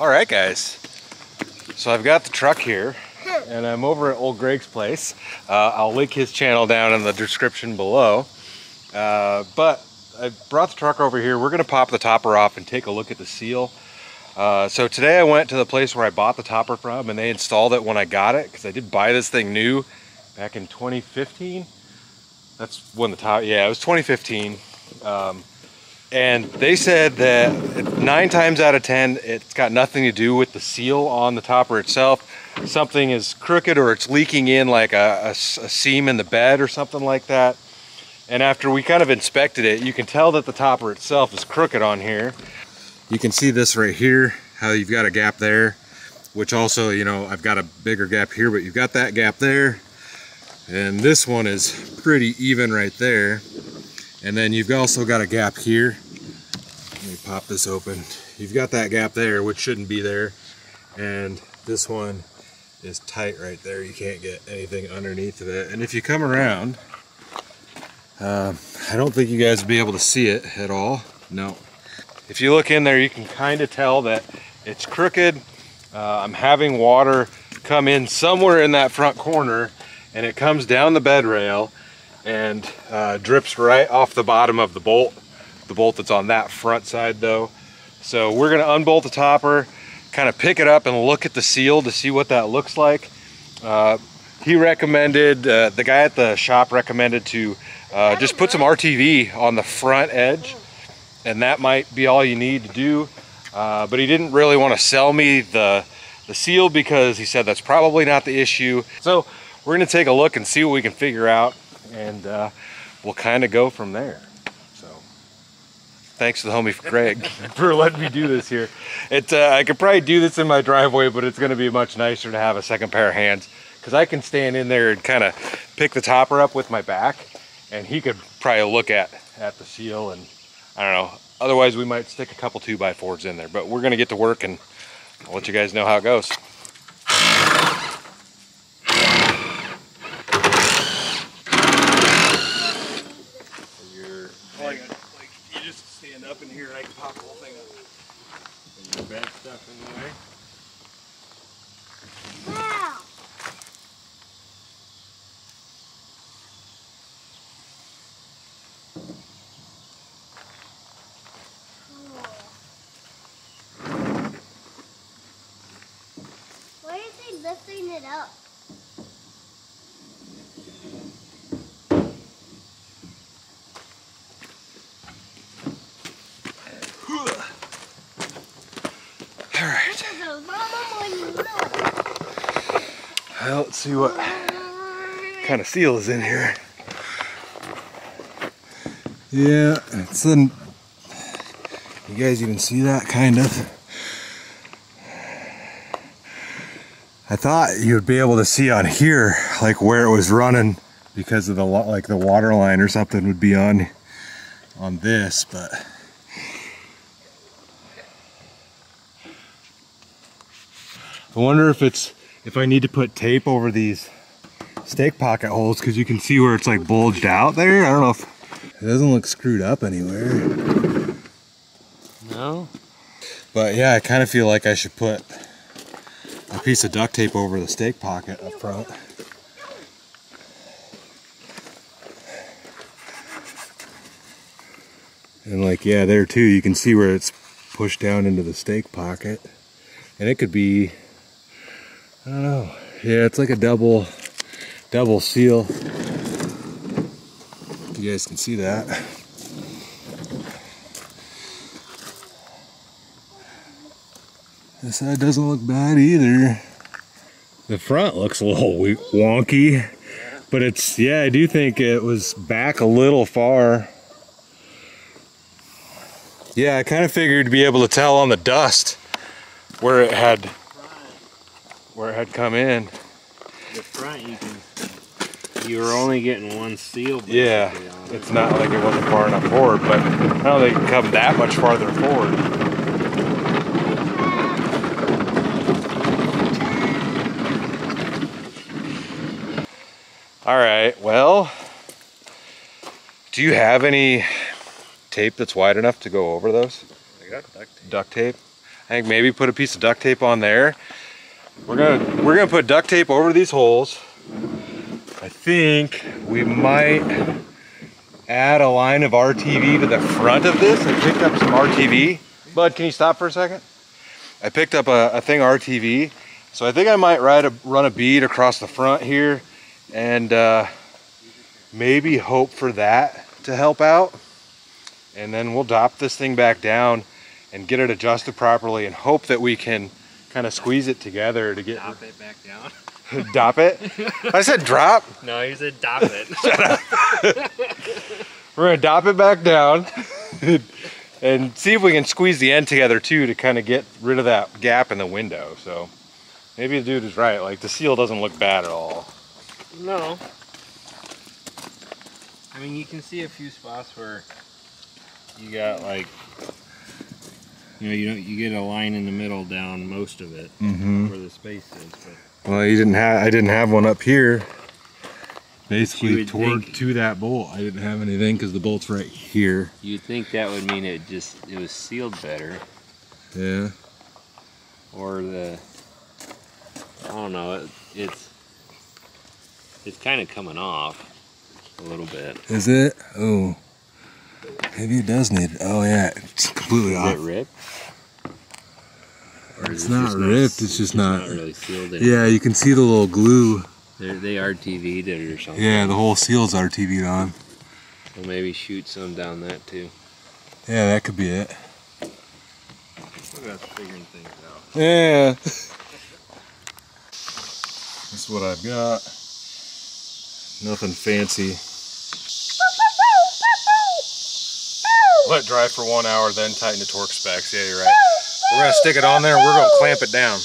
All right, guys. So I've got the truck here and I'm over at old Greg's place. Uh, I'll link his channel down in the description below. Uh, but I brought the truck over here. We're gonna pop the topper off and take a look at the seal. Uh, so today I went to the place where I bought the topper from and they installed it when I got it because I did buy this thing new back in 2015. That's when the top, yeah, it was 2015. Um, and they said that nine times out of 10, it's got nothing to do with the seal on the topper itself. Something is crooked or it's leaking in like a, a, a seam in the bed or something like that. And after we kind of inspected it, you can tell that the topper itself is crooked on here. You can see this right here, how you've got a gap there, which also, you know, I've got a bigger gap here, but you've got that gap there. And this one is pretty even right there. And then you've also got a gap here. Let me pop this open. You've got that gap there, which shouldn't be there. And this one is tight right there. You can't get anything underneath of it. And if you come around, uh, I don't think you guys will be able to see it at all. No. If you look in there, you can kind of tell that it's crooked. Uh, I'm having water come in somewhere in that front corner and it comes down the bed rail and uh, drips right off the bottom of the bolt. The bolt that's on that front side though. So we're gonna unbolt the topper, kind of pick it up and look at the seal to see what that looks like. Uh, he recommended, uh, the guy at the shop recommended to uh, just put some RTV on the front edge and that might be all you need to do. Uh, but he didn't really want to sell me the, the seal because he said that's probably not the issue. So we're gonna take a look and see what we can figure out and uh, we'll kind of go from there. So thanks to the homie Greg for letting me do this here. It, uh, I could probably do this in my driveway, but it's gonna be much nicer to have a second pair of hands because I can stand in there and kind of pick the topper up with my back and he could probably look at, at the seal and I don't know. Otherwise we might stick a couple two by fours in there, but we're gonna get to work and I'll let you guys know how it goes. Up in here and I can pop the whole thing up. And your bed stuff in the way. Wow. Why is he lifting it up? Well, let's see what kind of seal is in here. Yeah, it's in. You guys even see that kind of? I thought you'd be able to see on here, like where it was running, because of the like the water line or something would be on on this, but. I wonder if it's if I need to put tape over these stake pocket holes because you can see where it's like bulged out there. I don't know if it doesn't look screwed up anywhere. No. But yeah, I kind of feel like I should put a piece of duct tape over the stake pocket up front. And like, yeah, there too, you can see where it's pushed down into the stake pocket. And it could be I don't know. Yeah, it's like a double, double seal. You guys can see that. This side doesn't look bad either. The front looks a little wonky, but it's, yeah, I do think it was back a little far. Yeah, I kind of figured to be able to tell on the dust where it had where it had come in. The front you can you were only getting one seal. Yeah, it. it's not like it wasn't far enough forward, but I don't think it can come that much farther forward. All right, well, do you have any tape that's wide enough to go over those? I got duct tape. Duct tape? I think maybe put a piece of duct tape on there. We're gonna we're gonna put duct tape over these holes. I think we might add a line of RTV to the front of this. I picked up some RTV. Bud, can you stop for a second? I picked up a, a thing RTV. So I think I might ride a, run a bead across the front here and uh, maybe hope for that to help out. And then we'll drop this thing back down and get it adjusted properly and hope that we can kind of squeeze it together to get Dop it back down. dop it. I said drop. No, you said dop it. We're gonna dop it back down and see if we can squeeze the end together too to kind of get rid of that gap in the window. So maybe the dude is right. Like the seal doesn't look bad at all. no. I mean, you can see a few spots where you got like, you know, you don't you get a line in the middle down most of it Mm-hmm. where the space is, but Well, you didn't have. I didn't have one up here. Basically, toward think- to that bolt. I didn't have anything because the bolt's right here. you'd think that would mean it just it was sealed better, Yeah. or the I don't know. It, it's it's kind of coming off a little bit. Is it? Oh. Maybe it does need. Oh yeah, it's completely Is it ripped? Or It's is it not just ripped, it's just not- not really sealed. In. Yeah, you can see the little glue. They're, they RTV'd it or something. Yeah, the whole seal's RTV'd on. We'll maybe shoot some down that too. Yeah, that could be it. Look at us figuring things out. Yeah. That's what I've got. Nothing fancy. Let it dry for one hour, then tighten the torque specs. Yeah, you're right. We're gonna stick it on there and we're gonna clamp it down.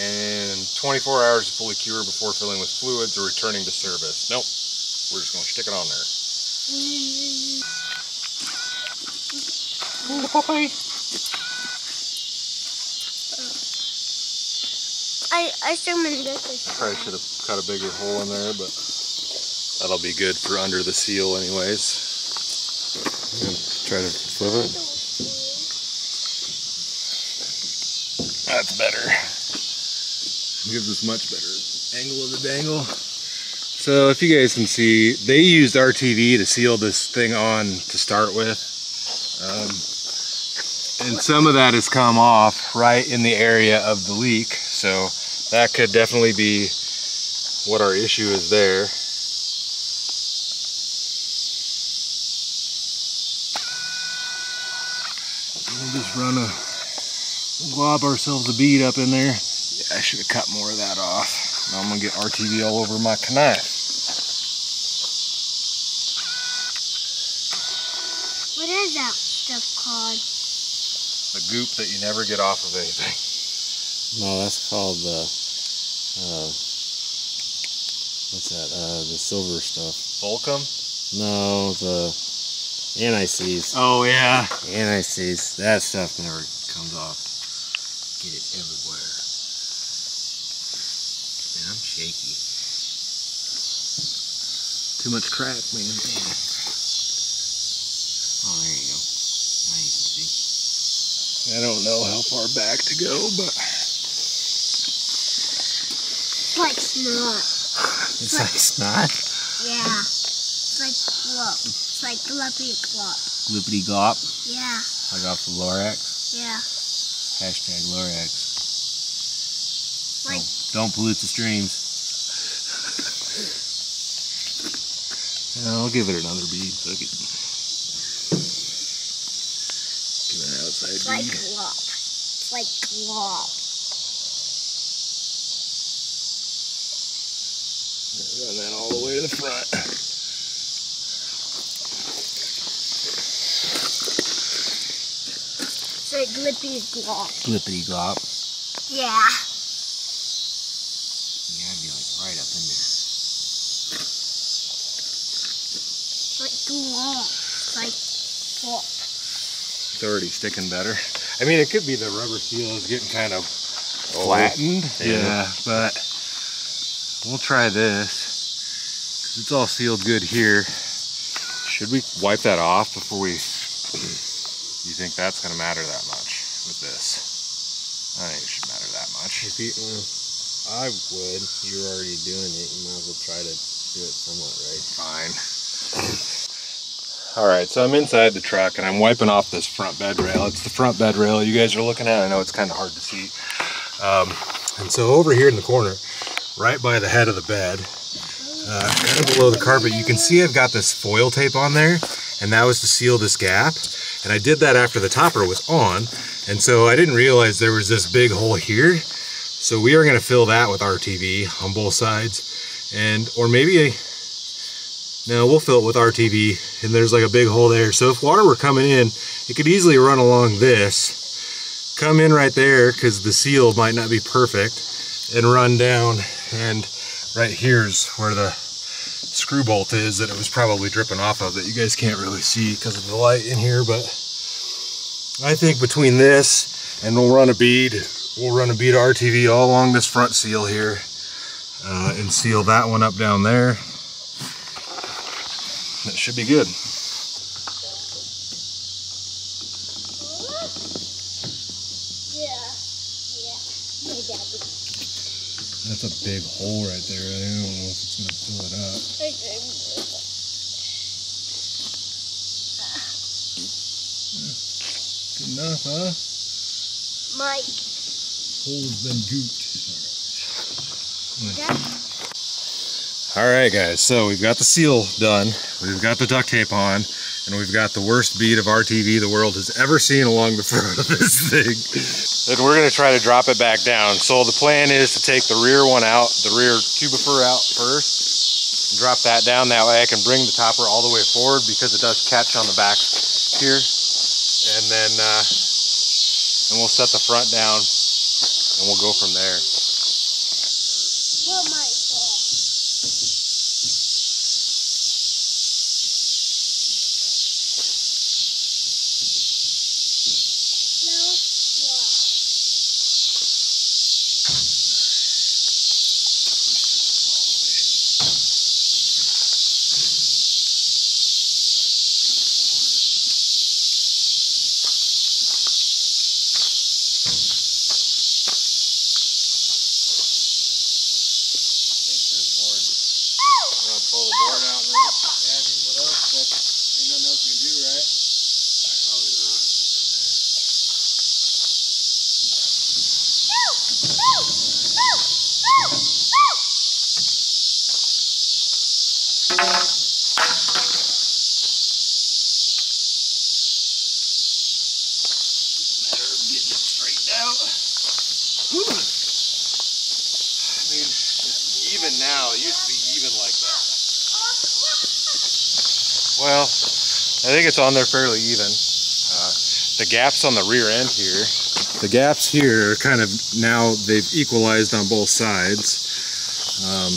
And 24 hours to fully cure before filling with fluids or returning to service. Nope. We're just gonna stick it on there. I I summoned this. I probably should have cut a bigger hole in there, but that'll be good for under the seal anyways. Try to flip it. That's better. Gives us much better angle of the dangle. So if you guys can see, they used RTV to seal this thing on to start with. Um, and some of that has come off right in the area of the leak. So that could definitely be what our issue is there. We'll just run a glob ourselves a bead up in there. Yeah, I should have cut more of that off. Now I'm gonna get RTV all over my knife. What is that stuff called? The goop that you never get off of anything. No, that's called the. Uh, what's that? Uh, the silver stuff. Volcom? No, the anti-seize. Oh yeah. Anti-seize. That stuff never comes off. Get it everywhere. Man, I'm shaky. Too much crack, man. Oh, there you go. Now you can see. I don't know how far back to go, but It's like snot. It's like snot. Yeah. It's like glop. It's like gloppy glop. Gloopity glop. Yeah. Like off the Lorax. Yeah. Hashtag Lorax. Like Don't pollute the streams. I'll give it another bead. Fuck it. Give it an outside it's like bead. glop. It's like glop. Run that all the way to the front. It's like glippy glop. Glippity glop. Yeah. You gotta be like right up in there. It's like glop. Like glop. It's already sticking better. I mean, it could be the rubber seal is getting kind of oh. flattened. Yeah. but we'll try this. 'Cause it's all sealed good here. Should we wipe that off before we... You think that's going to matter that much with this? I don't think it should matter that much. If you, well, I would. You're already doing it. You might as well try to do it somewhat right. Fine. All right, so I'm inside the truck and I'm wiping off this front bed rail. It's the front bed rail you guys are looking at. I know it's kind of hard to see. Um, and so over here in the corner, right by the head of the bed, uh, kind of below the carpet, you can see I've got this foil tape on there, and that was to seal this gap. And I did that after the topper was on, and so I didn't realize there was this big hole here. So we are going to fill that with RTV on both sides, and or maybe a no, we'll fill it with RTV, and there's like a big hole there. So if water were coming in, it could easily run along this, come in right there, because the seal might not be perfect, and run down. And right here's where the screw bolt is that it was probably dripping off of that you guys can't really see because of the light in here. But I think between this and we'll run a bead, we'll run a bead RTV all along this front seal here uh, and seal that one up down there. That should be good. Big hole right there. I don't know if it's gonna fill it up. Good enough, huh? Mike. Hole's been gooped. All right, guys. So we've got the seal done. We've got the duct tape on, and we've got the worst bead of RTV the world has ever seen along the front of this thing. And we're gonna try to drop it back down. So the plan is to take the rear one out, the rear two by four out first, and drop that down. That way I can bring the topper all the way forward because it does catch on the back here. And then, uh, and we'll set the front down, and we'll go from there. What my fault? No. What? pull the board out and rip? Yeah, I mean, what else? Like, ain't nothing else you can do, right? Probably not. Matter of getting it straightened out. Whew. I mean, it's even now. It used to be even like that. Well, I think it's on there fairly even. Uh, the gaps on the rear end here, the gaps here are kind of now they've equalized on both sides. Um,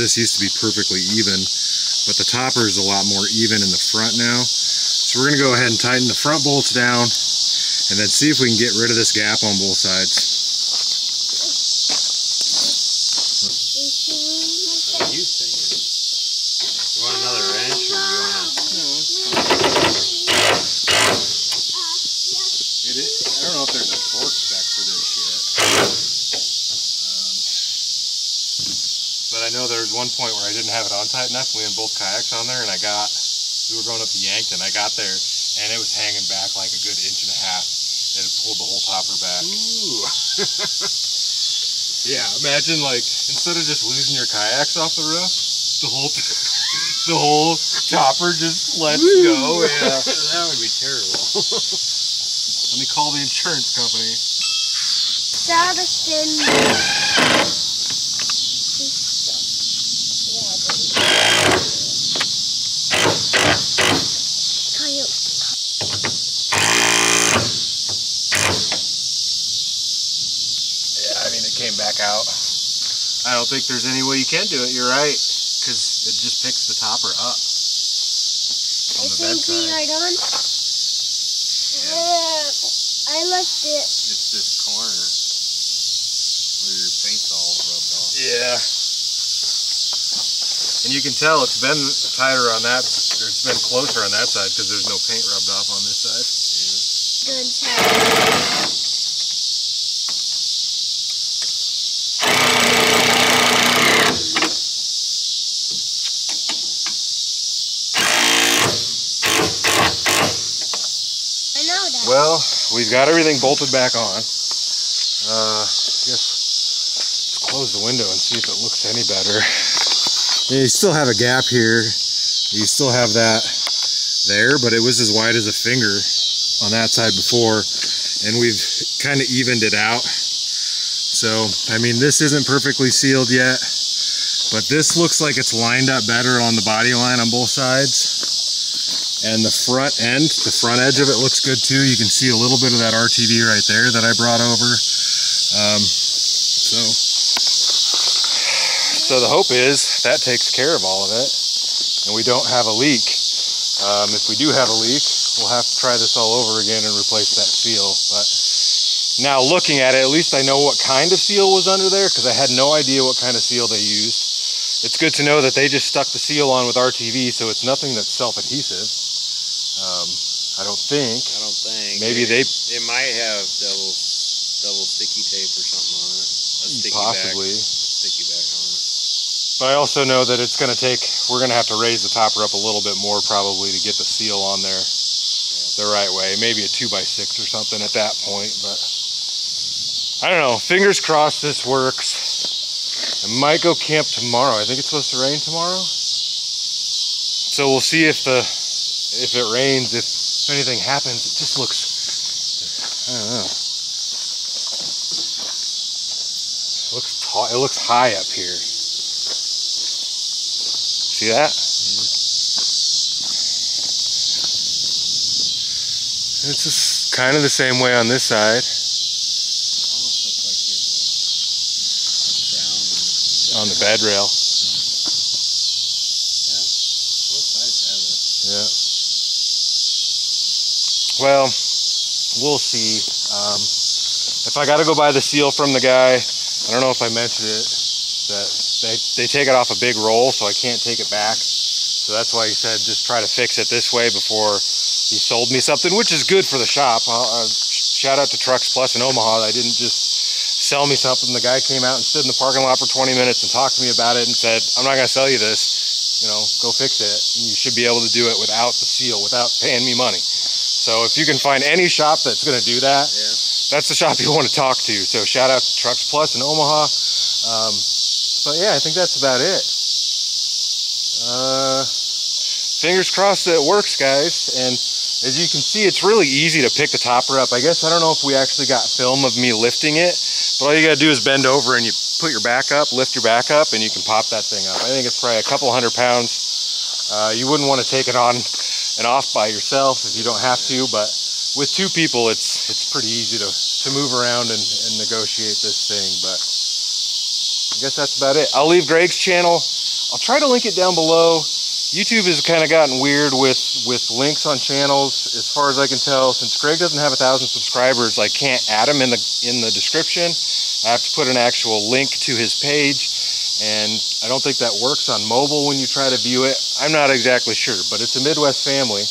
this used to be perfectly even, but the topper is a lot more even in the front now. So we're gonna go ahead and tighten the front bolts down and then see if we can get rid of this gap on both sides. What are you thinking? You want another wrench or do you want It is, I don't know if there's a torque spec for this shit. Um, but I know there was one point where I didn't have it enough. We had both kayaks on there, and I got, we were going up to Yankton. I got there, and it was hanging back like a good inch and a half. And it pulled the whole topper back. Ooh. Yeah, imagine like instead of just losing your kayaks off the roof, the whole the whole topper just lets go. Yeah. that would be terrible. Let me call the insurance company. Sadison. Yeah, I mean it came back out. I don't think there's any way you can do it. You're right, because it just picks the topper up I on the think we bedside. are done. Uh, I left it. It's this corner where your paint's all rubbed off. Yeah. And you can tell it's been tighter on that, or it's been closer on that side because there's no paint rubbed off on this side. Good we've got everything bolted back on. Uh, I guess let's close the window and see if it looks any better. You still have a gap here. You still have that there, but it was as wide as a finger on that side before, and we've kind of evened it out. So, I mean, this isn't perfectly sealed yet, but this looks like it's lined up better on the body line on both sides. And the front end, the front edge of it looks good too. You can see a little bit of that RTV right there that I brought over. Um, so, so the hope is that takes care of all of it and we don't have a leak. Um, if we do have a leak, we'll have to try this all over again and replace that seal. But now looking at it, at least I know what kind of seal was under there because I had no idea what kind of seal they used. It's good to know that they just stuck the seal on with RTV, so it's nothing that's self-adhesive. Um, I don't think. I don't think. Maybe they It might have double double sticky tape or something on it. A sticky possibly. back, sticky back on it. But I also know that it's going to take, we're going to have to raise the topper up a little bit more probably to get the seal on there the right way. Maybe a 2x6 or something at that point. But I don't know. Fingers crossed this works. I might go camp tomorrow. I think it's supposed to rain tomorrow. So we'll see if the if it rains, if anything happens. It just looks, I don't know. It looks tall. It looks high up here. See that? It's just kind of the same way on this side. Almost looks like there's a, a crown. on the bed rail. Both sides have it. Yeah. Well, we'll see. Um, if I got to go buy the seal from the guy, I don't know if I mentioned it, that they, they take it off a big roll, so I can't take it back. So that's why he said just try to fix it this way before he sold me something, which is good for the shop. Uh, uh, shout out to Trucks Plus in Omaha. I didn't just sell me something. The guy came out and stood in the parking lot for 20 minutes and talked to me about it and said, I'm not going to sell you this. You know, go fix it. And you should be able to do it without the seal, without paying me money. So if you can find any shop that's going to do that, Yeah. that's the shop you want to talk to. So shout out to Trucks Plus in Omaha. Um, but yeah, I think that's about it. Uh, fingers crossed that it works, guys. And as you can see, it's really easy to pick the topper up. I guess I don't know if we actually got film of me lifting it, but all you got to do is bend over and you put your back up, lift your back up, and you can pop that thing up. I think it's probably a couple hundred pounds. Uh, you wouldn't want to take it on and off by yourself if you don't have to, but with two people, it's it's pretty easy to, to move around and, and negotiate this thing. But I guess that's about it. I'll leave Greg's channel. I'll try to link it down below. YouTube has kind of gotten weird with with links on channels. As far as I can tell, since Greg doesn't have a thousand subscribers, I can't add him in the in the description. I have to put an actual link to his page, and I don't think that works on mobile when you try to view it. I'm not exactly sure, but it's a Midwest family,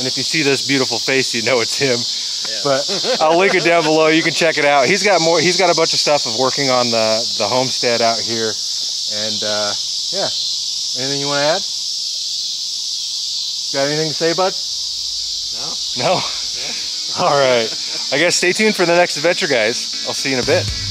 and if you see this beautiful face, you know it's him. Yeah. But I'll link it down below. You can check it out. He's got more. He's got a bunch of stuff of working on the the homestead out here, and uh, yeah. Anything you want to add? Got anything to say, bud? No? No. All right. I guess stay tuned for the next adventure, guys. I'll see you in a bit.